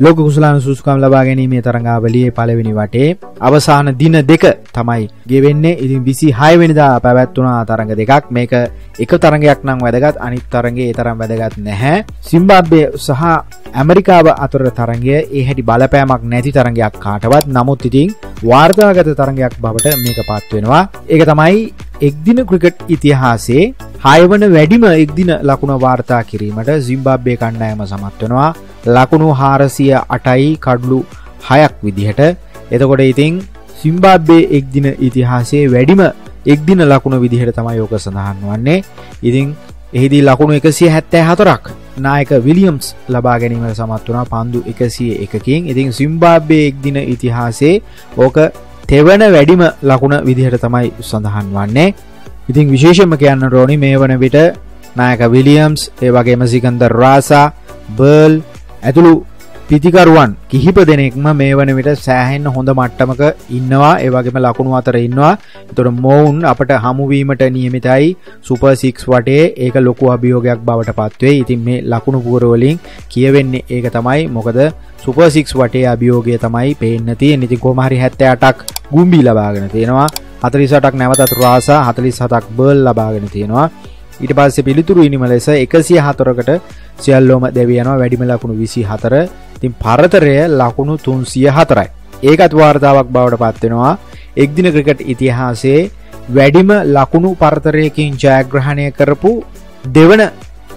ලෝක කුසලාන සුසුකම් ලබා ගැනීමේ තරඟාවලියේ පළවෙනි වටේ අවසාන දින දෙක තමයි ගෙවෙන්නේ. ඉතින් 26 වෙනිදා පැවැත්වුණා තරඟ දෙකක්. මේක එක තරඟයක් නම් වැදගත් අනිත් තරඟේ ඒ තරම් වැදගත් නැහැ. සිම්බාබ්වේ සහ ඇමරිකාව අතර තරඟය ඒ හැටි බලපෑමක් නැති තරඟයක් කාටවත්. නමුත් ඉතින් වාර්තාගත තරඟයක් බවට මේක පත් වෙනවා. ඒක තමයි එක්දින ක්‍රිකට් ඉතිහාසේ හයවන වැඩිම එක්දින ලකුණ වාර්තා කිරීමට සිම්බාබ්බේ කණ්ඩායම සමත් වෙනවා ලකුණු හාරසිය අටයි කඩලු හයක් විදිහට. එතකොට ඉතිං සිම්බාබ්බේ එක්දින ඉතිහාසේ වැඩිම එක්දින ලකුණ විදිහට තමයි යෝක සඳහන් වන්නේ. ඉතිං එහිදී ලකුණු එකසිය හැත්තෑ හතරක් නායක විලියම්ස් ලබා ගැනීමට සමත් වනා පන්දු එකසිය එකකින්. ඉතිං සිම්බාබ්බේ එක්දින ඉතිහාසේ ඕක තෙවන වැඩිම ලකුණ විදිහට තමයි සඳහන් වන්නේ. ඉතිං විශේෂම කියන්න රෝනි මේ වන විට නායක විලියම්ස් ඒ වගේම සිකන්දර් රාසා බර්ල් ඇතුළු පිතිකරුවන් කිහිප දෙනෙක්ම මේ වන විට සෑහෙන්න හොඳ මට්ටමක ඉන්නවා. ඒවගේම ලකුණු අතර ඉන්නවා. තොට මොවුන් අපට හමුවීමට නියමිතයි. සුපසික්ස් වටේ ඒක ලොකු අභියෝගයක් බවට පත්වේ. ඉතින් මේ ලකුණු පුරවලින් කියවෙන්නේ ඒක තමයි. මොකද සුපසික්ස් වටේ අභියෝගය තමයි පේනති නිති කොමහරි හැත්ත අටක් ගුම්බි ලබාගෙන තියෙනවා. හතලිසටක් නැවතත් රාසා හතලිස් හතක් බර්ල් ලබාගෙන තියෙනවා. ඊට පස්සේ පිළිතුරු ඉනිම ලෙස එකසිය හතරකට සියල්ලෝම දෙවියනවා වැඩිම ලකුණු විසි හතර තින් පරතරය ලකුණු තුන්සිය හතරයි ඒකත් වාර්තාවක් බවට පත්වෙනවා. එක්දින ක්‍රිකට් ඉතිහාසේ වැඩිම ලකුණු පරතරයකින් ජයග්‍රහණය කරපු දෙවන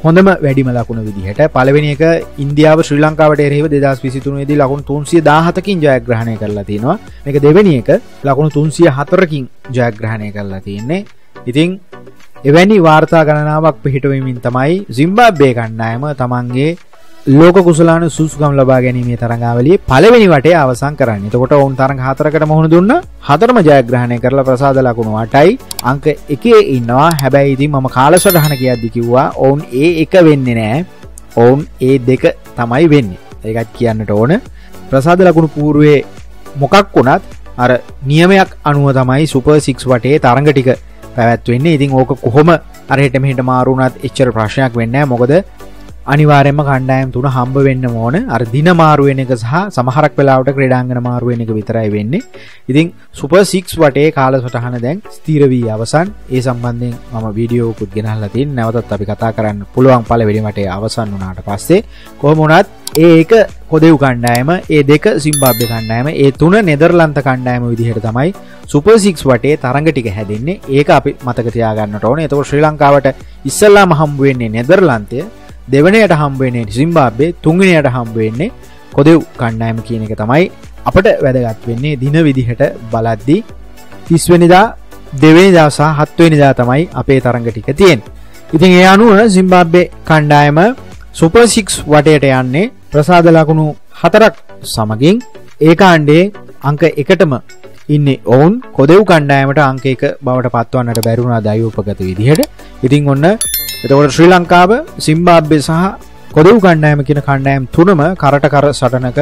හොඳම වැඩිම ලකුණ විදිහට පලවෙනි එක ඉන්දියාව ශ්‍රී ලංකාවට එරෙහිව දෙදස් විසිතුනේදී ලකුණු තුන්සිය දාහතකින් ජයග්‍රහණය කරලා තියෙනවා. එක දෙවැනි එක ලකුණු තුන්සිය හතරකින් ජයග්‍රහණය කරලා තියෙන්නේ. ඉතිං එවැනි වාර්තා ගණනාවක් පිහිටවමින් තමයි සිම්බාබ්බේ කණ්ඩායම තමන්ගේ ලෝක කුසලාන සුසුකම් ලබා ගැනීමේ තරඟාවලිය පළවෙනි වටේ අවසන් කරන්න. එතකොට ඔවුන් තරඟ හතරකට මුහුණ දුන්න. හතරම ජයග්‍රහණය කරලා ප්‍රසාද ලකුණු අටයි. අංක එකේ ඉන්නවා. හැබැයි ඉතින් මම කාලසටහන කියද්දි කිව්වා ඔවුන් ඒ එක වෙන්නේ නෑ. ඔවුන් ඒ දෙක තමයි වෙන්නේ. ඒකත් කියන්නට ඕන. ප්‍රසාද ලකුණු පූර්ුවේ මොකක් වුණත් අර නියමයක් අනුව තමයි සුප සික්ස් වටේ තරඟ ටික පැවැත්වෙන්නේ. ඉතින් ඕක කොහොම අරහෙට මෙහිට මාරුණත් එච්චර ප්‍රශ්නයක් වෙන්න මොකද අනිවාරෙන්ම කණ්ඩායම් තුන හම්බ වෙන්න ඕන. අර දින මාරුවෙන එක සහ සමහරක් වෙලාවට ක්‍රඩාංගන මාරුවෙන එක විතරයි වෙන්නේ. ඉතින් සුප සික්ස් වටේ කාල සටහන දැන් ස්තීරවී අවසන්. ඒ සම්බන්ධයෙන් මම වීඩියෝකුත් ගෙනහල්ල තින් නැවතත් අපි කතා කරන්න පුළුවන් පල වැඩිමටේ අවසන් වනාට පස්සේ කොහොමුණත් ඒක කොදෙව් කණ්ඩායම ඒ දෙක සිම්බාබ්‍ය කණ්ඩායම ඒ තුන නෙදර්ලන්ත කණ්ඩායම විදිහට තමයි සුපසික්ස් වටේ තරඟ ටික හැදෙන්නේ. ඒක අපි මතකතියාගන්නට ඕන. එතක ශ්‍රී ලංකාවට ඉස්සල්ලා මහම්බුවෙන්නේ නෙදර්ලන්තය. දෙවනයට හම්බවෙන්නේ සිම්බාබ්බේ තුන්ගෙනයට හම්බවෙන්නේ කොදෙව් කණ්ඩායම කියන එක තමයි අපට වැදගත් වෙන්නේ දින විදිහට බලද්දි. තිස්වනිදා දෙවනි දසා හත්වනිදා තමයි අපේ තරඟ ටික තියෙන් ඉතින් ඒ අනුව සිම්බාබ්බේ කණ්ඩායම සුපසික්ස් වටයට යන්නේ ප්‍රසාද ලකුණු හතරක් සමගින්. ඒකාණ්ඩේ අංක එකටම ඉන්නේ ඔවුන්. කොදෙව් කණ්ඩායමට අංක එක බවට පත්වන්නට බැරුණා දයෝපගත විදිහට. ඉතින් ඔන්න එතකොට ශ්‍රී ලංකාව සිම්බාබ්බේ සහ කොදව් කණ්ඩායම කියන කණ්ඩායම් තුනම කරට කර සටනක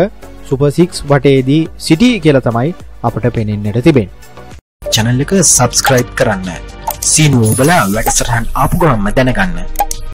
සුපසික්ස් වටේදී සිටි කියල තමයි අපට පෙනෙන්නට තිබෙන් චැනල් එක සබස්ක්‍රයිබ් කරන්න. සීනුව බලා වැඩසටහන් ආපුගම්ම දැනගන්න.